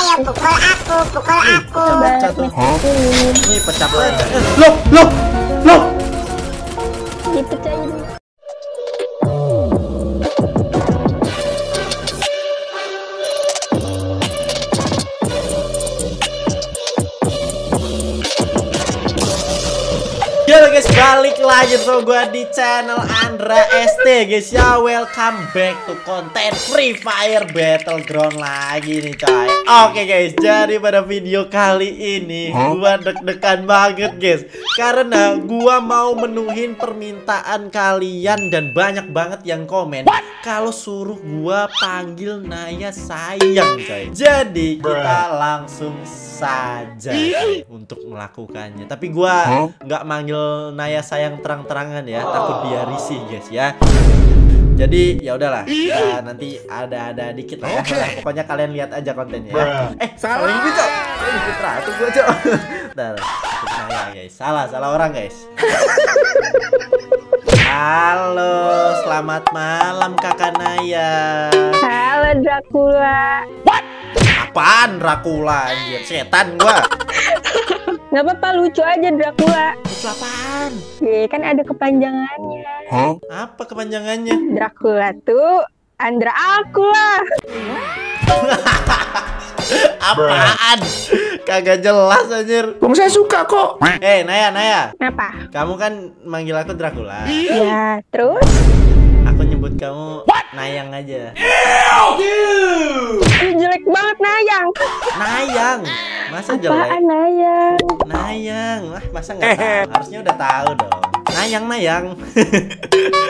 Ayo pukul aku, pukul aku. Pecah tuh. Ini pecah. Eh, Loh, loh, loh. dipecahin. Lagi sama gue di channel Andra ST guys. Ya Welcome back to konten Free Fire Battleground lagi nih coy. Oke guys, jadi pada video kali ini Gua deg-degan banget guys. Karena gua mau menuhin permintaan kalian Dan banyak banget yang komen Kalau suruh gua panggil Naya sayang coy. Jadi kita langsung saja untuk melakukannya. Tapi gua nggak manggil Naya sayang terang-terangan ya takut dia risih guys ya. Jadi ya udahlah. Kita nanti ada-ada dikit lah ya. Nah, pokoknya kalian lihat aja kontennya ya. eh salah. Ini cok. Ini putra tuh gua cok guys. Salah salah orang guys. Halo, selamat malam kakak Naya. Halo Dracula. Apaan Dracula anjir, setan gua Gak apa-apa lucu aja Dracula. Itu apaan? Ye, kan ada kepanjangannya. Apa kepanjangannya? Dracula tuh Andra aku lah. Apaan? Kagak jelas anjir. Bang saya suka kok. Eh, Naya, Naya. Kenapa? Kamu kan manggil aku Dracula. Ya, terus? Nyebut kamu Nayang aja. Ih, jelek banget Nayang. Nayang. Masa jelek? Apaan Nayang? Nayang. Wah, masa nggak tahu? Harusnya udah tahu dong. Nayang, Nayang.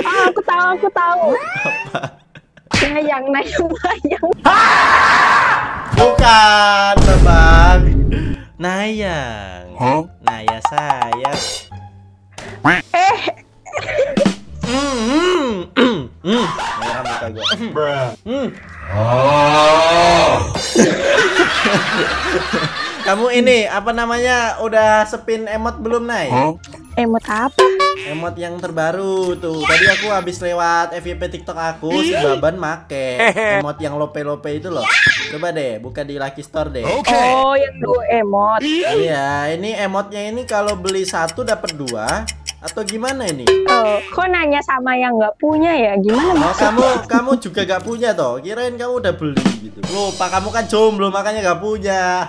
Oh, aku tahu, aku tahu. Nayang, Nayang, Nayang. Bukan, Bang. Nayang. Naya sayang. Eh, hmm, hmm. Merah muka gua. Hmm. Kamu ini apa namanya udah spin emot belum Nay? emot apa? Emot yang terbaru tuh. Tadi aku habis lewat FYP TikTok aku si Baban make emot yang lope-lope itu loh. Coba deh buka di Lucky Store deh. Oh, yang dua emot. Iya, ini emotnya ini kalau beli satu dapat dua atau gimana ini? Oh, kok nanya sama yang nggak punya ya? Gimana Oh, kamu kamu juga gak punya toh? Kirain kamu udah beli gitu. Lupa kamu kan jomblo makanya gak punya.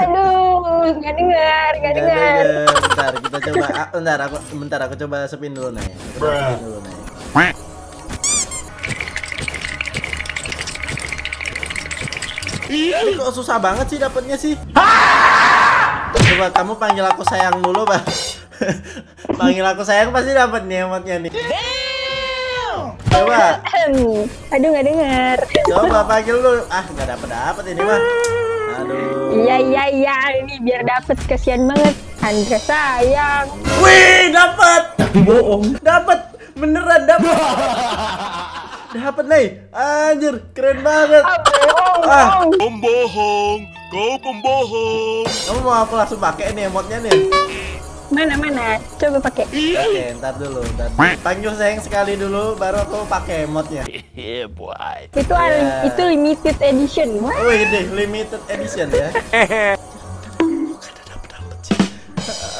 Aduh, nggak dengar, nggak Gak dengar. denger. Bentar, kita coba. Ah, bentar, aku bentar aku coba spin dulu nih. Coba spin dulu nih. Ini kok susah banget sih dapetnya sih? Coba kamu panggil aku sayang dulu, Bang. panggil aku sayang pasti dapet nih emotnya nih. Coba. Aduh, nggak dengar. coba panggil dulu. Ah, nggak dapet dapet ini mah. Aduh. Iya, iya, iya. Ini biar dapet kasihan banget. Andra sayang. Wih, dapat. Tapi bohong. Dapat. Beneran dapat. dapat nih. Anjir, keren banget. Ah, bohong, Ah. bohong. Kau pembohong. Kamu mau aku langsung pakai nih emotnya nih? Mana, mana? Coba pakai. Oke, ntar dulu, ntar. Panggil sayang sekali dulu, baru aku pakai emotnya. Yeah, boy. Itu Iya. itu limited edition. Wah, Wih deh, limited edition ya.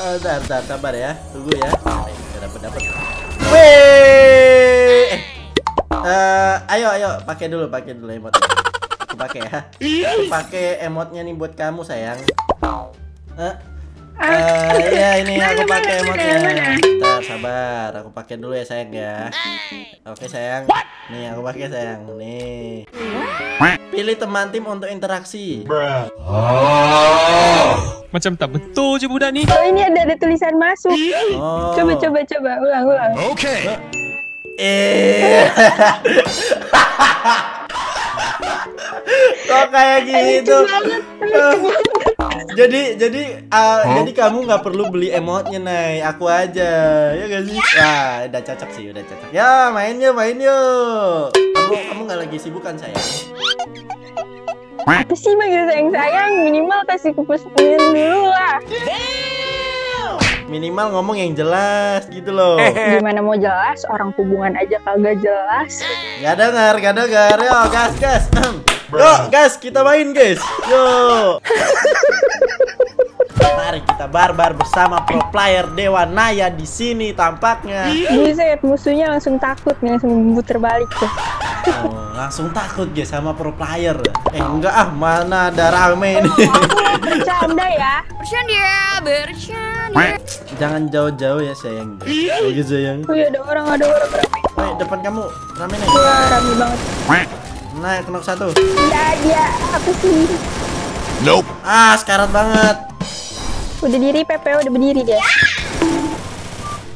Eh, Ntar, ntar, sabar ya. Tunggu ya. Udah dapet, dapet. Wih. Eh, eh, ayo, ayo, pakai dulu, pakai dulu emotnya. Aku pakai ya. Aku pakai emotnya nih buat kamu sayang. Eh, eh, ya ini Mana, aku pakai emotnya. mana? Ntar, sabar. Aku pakai dulu ya sayang ya. Oke sayang. Nih aku pakai sayang. Nih. Pilih teman tim untuk interaksi. Macam tak betul je budak ni. oh ini ada ada tulisan masuk. Oh. Coba, coba, coba. Ulang, ulang. Okay. Eh. Kok kayak gitu? jadi jadi uh, jadi kamu nggak perlu beli emotnya Nay, aku aja. Ya gak sih? Wah, udah cocok sih, udah cocok. Ya, main yuk, main yuk. Kamu kamu nggak lagi sibuk kan sayang? Apa sih manggil sayang sayang? Minimal kasih kupas dulu lah. Minimal ngomong yang jelas gitu loh. Gimana mau jelas? Orang hubungan aja kagak jelas. Gak denger, gak denger. Yo, gas, gas. Yuk, guys, kita main, guys. Yuk. Mari kita barbar bersama pro player Dewa Naya di sini tampaknya. Buset, musuhnya langsung takut nih, langsung muter balik tuh. Oh, langsung takut guys sama pro player. Eh, enggak ah, mana ada rame ini. Bercanda ya. Bercanda, bercanda. Jangan jauh-jauh ya sayang. Lagi sayang. Oh iya, ada orang, ada orang rame. Woi, depan kamu rame nih. Wah, rame banget. Nah, knock satu. Iya, dia apa sih? Nope. Ah, sekarat banget. Udah diri PPO udah berdiri dia.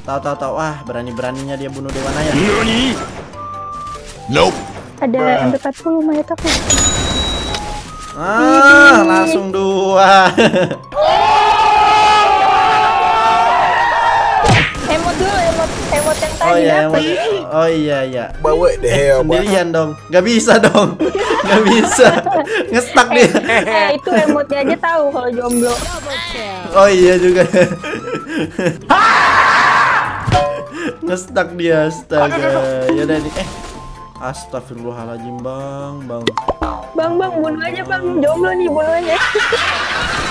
Tahu tahu tahu. Wah, berani-beraninya dia bunuh Dewa Naya. Nani? Nope. Ada MP40 mayat aku. Ah, langsung dua. Emot dulu, emot, emot yang Oh tadi iya, dapet. Oh iya iya. Bawa the hell, Sendirian dong. Gak bisa dong. Gak bisa. Ngestak dia. Eh, itu emotnya aja tahu kalau jomblo. Oh iya juga. Ngestak dia astaga. Ya udah nih. Eh. Astagfirullahaladzim bang, bang. Bang, bang, bunuh aja bang. Jomblo nih, bunuh aja.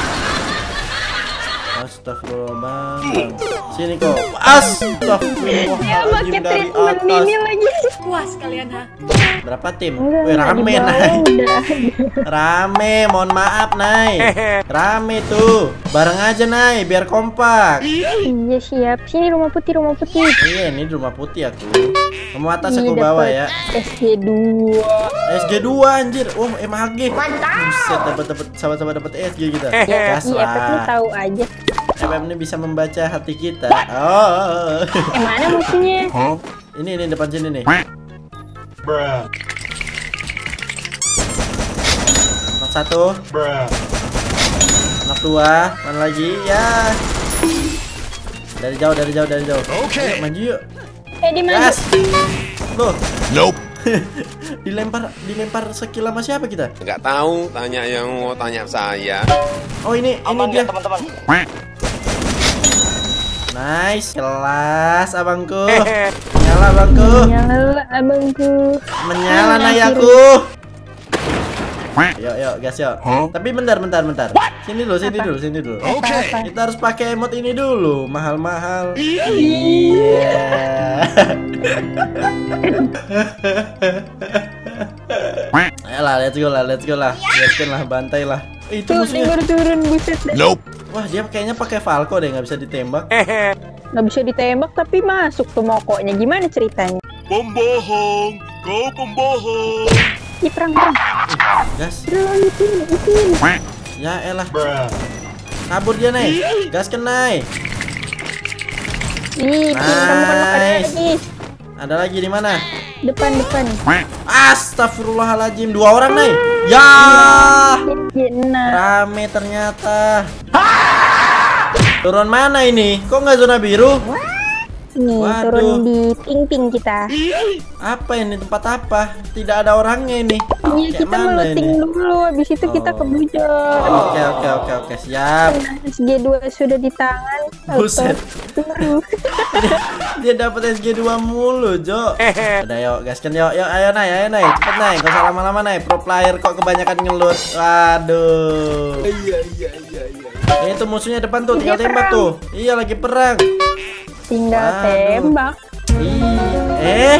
Astagfirullah bang, bang. Sini kok. Astagfirullahaladzim Ya, pakai treatment ini lagi. Berapa tim? Enggak, Wih, rame Nay. Rame, mohon maaf Nay. Rame tuh. Bareng aja Nay, biar kompak. Iya, siap. Sini rumah putih, rumah putih. Iya, ini rumah putih aku. Kamu atas Ini aku bawah dapet ya. SG2. SG2 anjir. Oh, MHG. Buset, dapat dapat sama-sama dapat SG kita. Ya, Gas iya, tahu aja. Ini bisa membaca hati kita. Oh. Eh, mana musuhnya? Ini ini depan sini nih. Nok satu. Nok dua. Mana lagi? Ya. Dari jauh, dari jauh, dari jauh. Oke. Ayo, maju yuk. Eh, di mana? Gas. Loh, Nope. dilempar dilempar skill sama siapa kita? Nggak tahu, tanya yang mau tanya saya. Oh, ini ini dia. Nice, kelas abangku. Nyala abangku. Nyala abangku. Menyala Nyala, nayaku. Yuk, yuk, gas yuk. Tapi bentar, bentar, bentar. Sini dulu, sini dulu, sini dulu. Oke. Apa? Kita harus pakai emot ini dulu, mahal-mahal. Iya. Ayolah, let's go lah, let's go lah. Gaskan lah, bantai lah. Eh, Itu Tuh, musuhnya. baru turun buset. Nope. Wah, dia kayaknya pakai Falco deh, nggak bisa ditembak. Nggak bisa ditembak tapi masuk tuh mokoknya. Gimana ceritanya? Pembohong. Kau pembohong. Ih, perang, perang. Gas. Lanjutin, lanjutin. Ya elah. Kabur dia, Nay. Gaskan, Nay. Ih, kamu kan Nice. lagi. Ada lagi di mana? Depan, depan. Astagfirullahaladzim Dua orang nih Ya Nah, Rame ternyata Turun mana ini? Kok nggak zona biru? Nih Waduh. turun di ping-ping kita. Apa ini? Tempat apa? Tidak ada orangnya ini Iya, kita meluting dulu. Habis itu kita Oh. ke bujur. Oke oke oke oke siap SG2 sudah di tangan. Buset. Dia dapat SG2 mulu Jo Udah yuk gaskan yuk Yuk ayo Nay ayo Nay Cepet Gak usah lama-lama Nay Pro player kok kebanyakan ngelut Waduh Iya iya iya iya Itu musuhnya depan tuh Tinggal tembak tuh Iya lagi perang Tinggal Waduh. tembak. Ih, eh.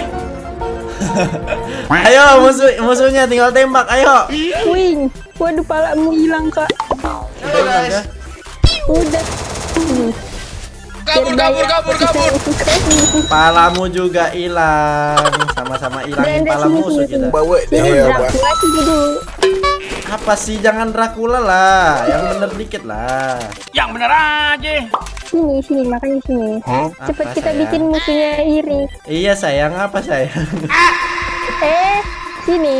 ayo musuh musuhnya tinggal tembak. Ayo. Wing. Waduh, palamu hilang, Kak. Udah hilang ya? Udah. Kabur, kabur, kabur, kabur. Palamu juga hilang. Sama-sama hilangin pala musuh kita. Bawa sini dulu. Apa sih jangan Dracula lah. Yang bener dikit lah. Sini, sini, makanya sini. Cepet Apa, kita sayang? bikin musuhnya iri. Iya sayang, apa sayang? Eh, sini.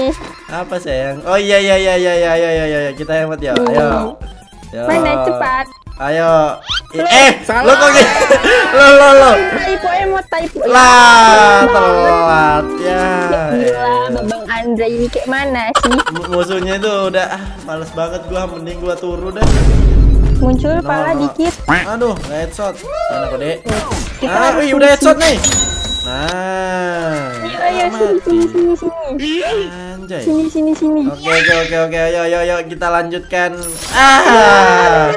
apa sayang? Oh iya iya iya iya iya iya iya, iya. kita hemat ya. Ayo. Yo. Mana cepat? Ayo. Eh, lo kok gitu? Lo lo lo. Typo emot, typo. Lah, telat ya. Gila, Babang Andra ini kayak mana sih? M- musuhnya itu udah ah, males banget gua mending gua turu dah Muncul No, pala no. dikit. aduh nggak headshot mana kode Kita ah wih, udah headshot nih nah Ayo, ayo, sini, sini, sini, sini. Anjay. Sini sini sini. Oke oke oke oke ayo ayo ayo kita lanjutkan. Ah.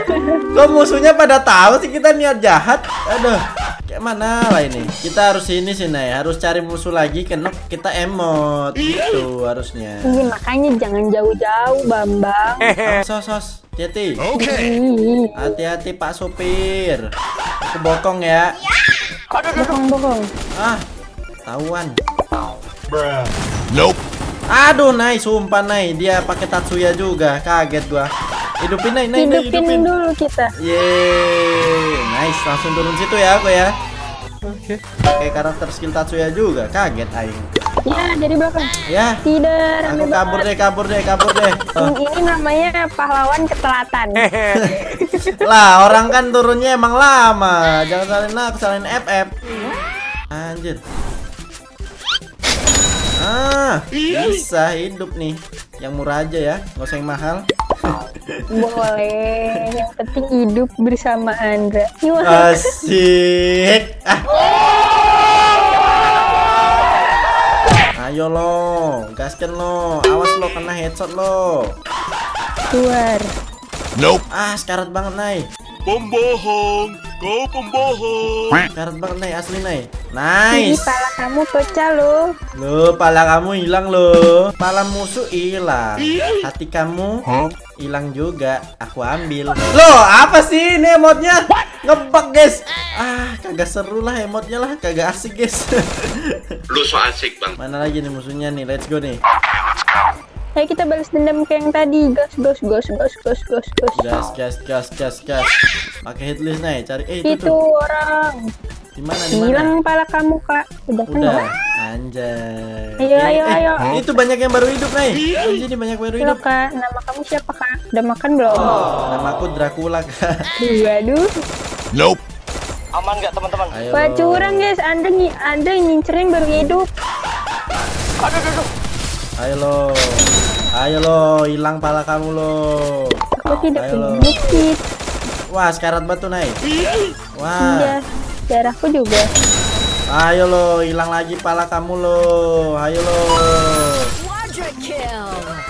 Kok musuhnya pada tahu sih kita niat jahat? Aduh. Kayak mana lah ini? Kita harus ini sih Nay, harus cari musuh lagi kena kita emot gitu harusnya. Iya makanya jangan jauh-jauh Bambang. Sos sos. Hati-hati. Ih, Hati-hati Pak Supir. Aku bokong ya. Bohong-bohong. Ah. Tahuan. Nope. Aduh, Nay, sumpah Nay, dia pakai Tatsuya juga. Kaget gua. Hidupin Nay, Nay, Nay, Hidupin hidupin. dulu kita. Yeay, nice, langsung turun situ ya aku ya. Oke. Kayak karakter skill Tatsuya juga, kaget aing. Ya dari belakang. Ya, Tidak. aku kabur deh, kabur deh, kabur deh. Oh. Ini, namanya pahlawan ketelatan. Lah, orang kan turunnya emang lama. Jangan salin aku, salin FF. Anjir. Ah, bisa hidup nih. Yang murah aja ya, nggak usah yang mahal. Boleh. Yang penting hidup bersama Andra. Asik. Gaskan lo. Awas lo kena headshot lo. keluar. Nope. Ah, sekarat banget, Nay. Pembohong. Kau pembohong. Sekarat banget, Nay, asli, Nay. Ini Nice. pala kamu pecah loh. Lo, pala kamu hilang lo. Pala musuh hilang. Hati kamu hilang juga. Aku ambil. Lo, apa sih ini emotnya? Ngebug, guys. Ah, kagak seru lah emotnya lah. Kagak asik, guys. Lu so asik bang. Mana lagi nih musuhnya nih? Let's go nih. Ayo kita balas dendam ke yang tadi. Gas, gas, gas, gas, gas, gas, gas. Gas, gas, gas, gas, gas. Pakai hit list nih, cari. Eh, itu, Itu tuh. orang. Di mana? Di mana? Hilang pala kamu kak. Udah kan? Udah. ya? Anjay. Ayo, Eh, ayo, eh, ayo. Itu banyak yang baru hidup, nih. Ini banyak baru hidup. kak, nama kamu siapa kak? Udah makan belum? Nama aku Dracula, Kak. Waduh, Nope. Ayo. wah lo. curang guys. Anda nyi, Anda nyincerin baru hidup. Ayo lo. Ayo lo, hilang pala kamu lo. Aku tidak lo. bukit. Wah, sekarat batu, Nay. Iya, Wah. darahku juga. Ayo lo, hilang lagi pala kamu lo. Ayo lo.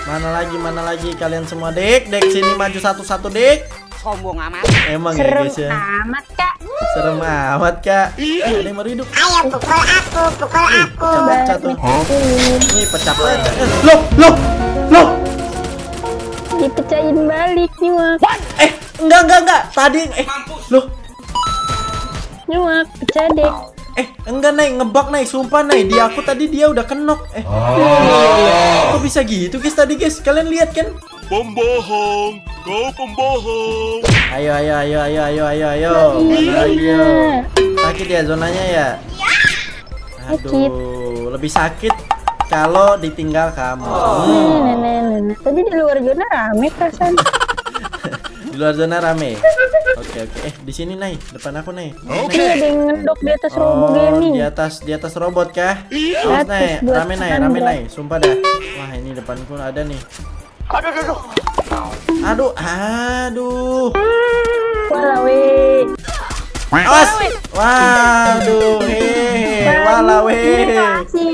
Mana lagi, mana lagi kalian semua, Dek? Dek sini maju satu-satu, Dek. Sombong amat. Emang ya, Serem guys ya. amat kak. Serem amat, Kak. Eh, ada yang baru hidup. Ayo pukul aku, pukul aku. Pecah-pecah tuh. Dipecahin, Wih, pecah-pecah. Eh, Loh, loh, loh. dipecahin balik nyuak, Eh, enggak, enggak, enggak. Tadi, eh, loh. nyuak, pecah dek. Eh, enggak, Nay. Ngebug, Nay. Sumpah, Nay. Di aku tadi dia udah kenok. Eh, kok bisa gitu, guys, tadi, guys? Kalian lihat kan? Pembohong. Kau pembohong. Ayo, ayo, ayo, ayo, ayo, ayo, ayo. Mana lagi, yo. Sakit ya zonanya ya? Aduh, lebih sakit kalau ditinggal kamu. Hmm. Nenek, nenek. Tadi di luar zona rame perasaan. Di luar zona rame. Oke, oke. Eh, di sini, Nay. Depan aku, Nay. Ini ada yang ngedok di atas Oh, gaming. di atas di atas robot kah? Awas buat rame Sandra. rame Nay. Sumpah dah. Wah, ini depanku ada nih. Aduh, aduh. Walah weh. Awas. Waduh, hehe. Walah weh. Makasih.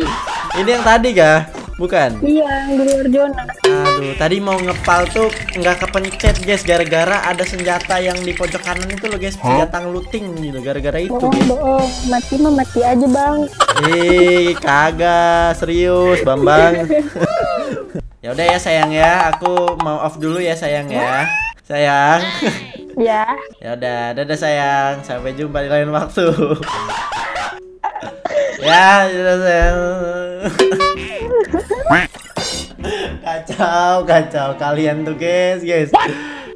Ini yang tadi kah? Bukan. Iya, di luar zona. Aduh, tadi mau ngepal tuh nggak kepencet guys gara-gara ada senjata yang di pojok kanan itu loh guys, senjata ngeluting gitu gara-gara itu Bohong, guys. bohong. Mati mah mati aja bang. Eh, kagak serius, Bambang. ya udah ya sayang ya, aku mau off dulu ya sayang ya. Sayang. Ya. ya udah, dadah sayang. Sampai jumpa di lain waktu. Ya, kacau, kacau kalian tuh guys, guys.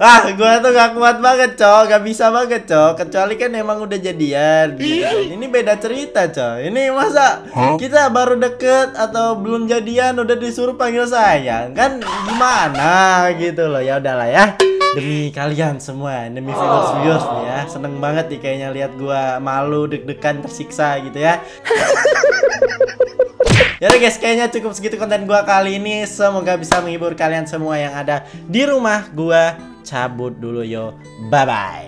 Ah, gua tuh gak kuat banget, cok. Gak bisa banget, cok. Kecuali kan emang udah jadian. gitu kan. Ini beda cerita, cok. Ini masa kita baru deket atau belum jadian udah disuruh panggil sayang, kan gimana gitu loh. Ya udahlah ya. Demi kalian semua, demi viewers viewers nih ya. Seneng banget nih kayaknya lihat gua malu, deg-degan, tersiksa gitu ya. Ya guys, kayaknya cukup segitu konten gua kali ini. Semoga bisa menghibur kalian semua yang ada di rumah gua. Cabut dulu yo. Bye bye.